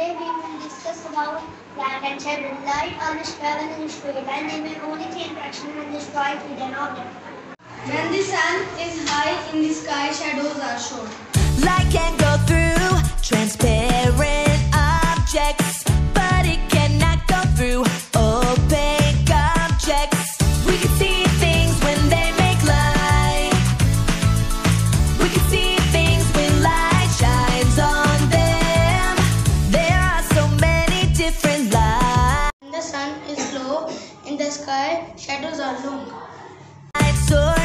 Today we will discuss about plant and shed light on the travel in space and they may only take traction when destroyed with an object. When the sun is high in the sky, shadows are shown. Light can go through transparent objects. The sun is low in the sky, shadows are long. So